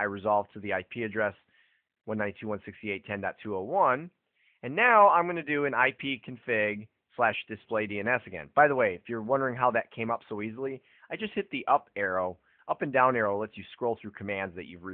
I resolved to the IP address 192.168.10.201. And now I'm going to do an IP config slash display DNS again. By the way, if you're wondering how that came up so easily, I just hit the up arrow. Up and down arrow lets you scroll through commands that you've